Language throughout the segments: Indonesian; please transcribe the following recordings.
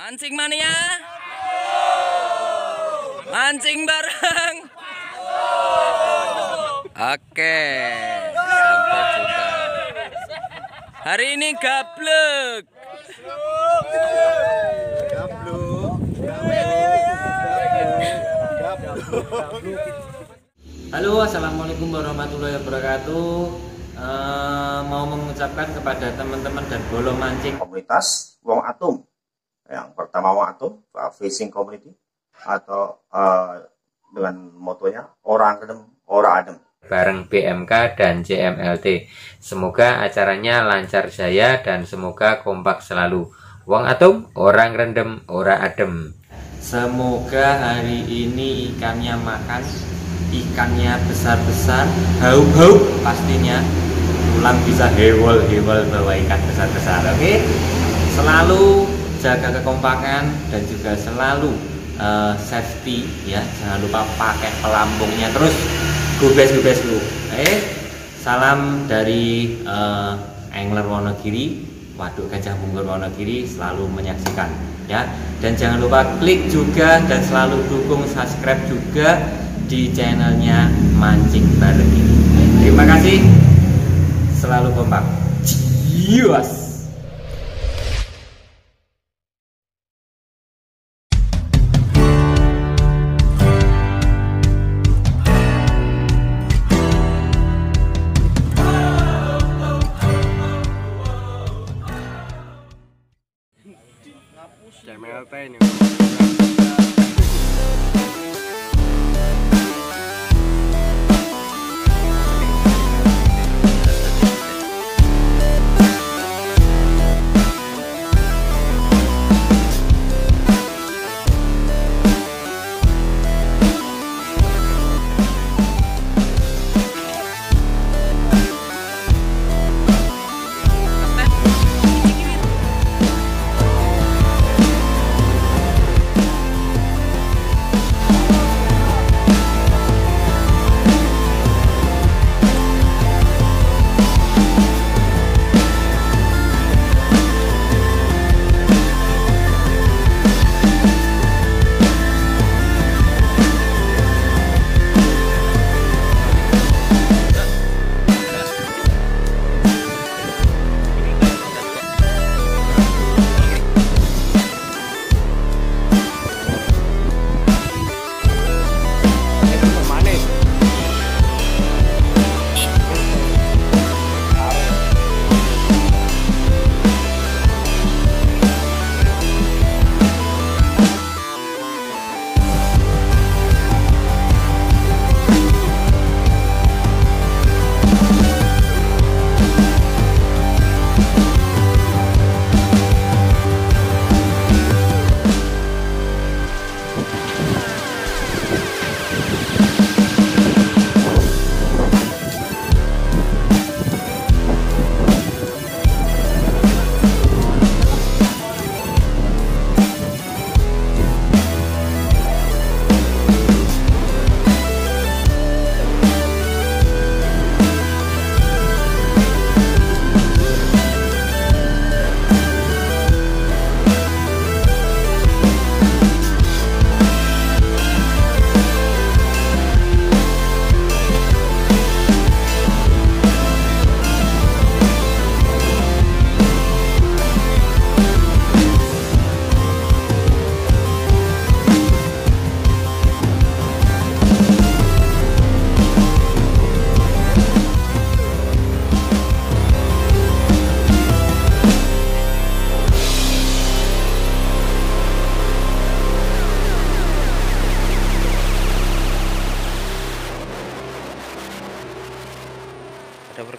Mancing mania. Mancing bareng. Oke. Sampai jumpa. Hari ini gablek. Halo, assalamualaikum warahmatullahi wabarakatuh. Eh, mau mengucapkan kepada teman-teman dan bolong mancing komunitas Wong Atom. Yang pertama Atom, uh, Fishing Community, atau uh, dengan motonya orang adem, orang adem. bareng BMK dan JMLT. Semoga acaranya lancar jaya dan semoga kompak selalu. Wong atom, orang rendem, ora adem. Semoga hari ini ikannya makan, ikannya besar-besar, hauk-hauk pastinya. Tulang bisa hewol-hewol bawa ikan besar-besar, oke? Selalu jaga kekompakan dan juga selalu eh, safety ya. Jangan lupa pakai pelampungnya terus gubes-gubes lu. Eh, salam dari eh, Angler Wonogiri, Waduk Gajah Bungkur Wonogiri selalu menyaksikan ya. Dan jangan lupa klik juga dan selalu dukung subscribe juga di channelnya Mancing Bareng ini. Terima kasih. Selalu kompak. Jiwas.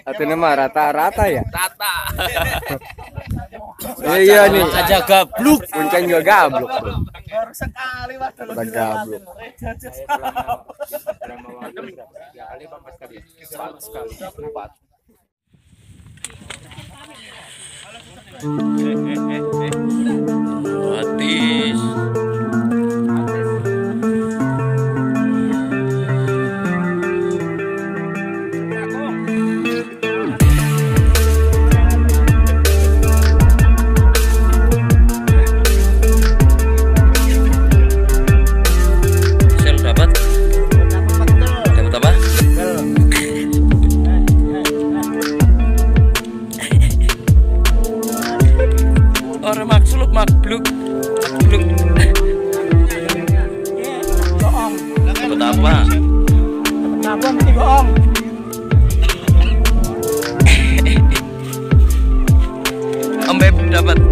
Hati mah rata-rata ya. Tata. Iya nih. Aja gabluk. Kuncen juga gabluk. Baru sekali mas. Udah gabluk. Dapat apa? Om Beb dapat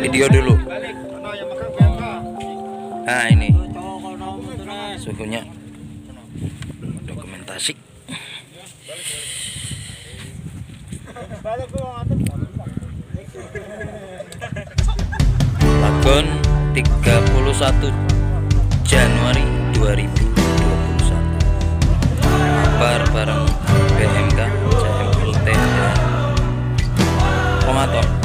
Video dulu. Nah ini. Suhunya. Dokumentasi. Lagun 31 Januari 2021 bar bareng BMK Komator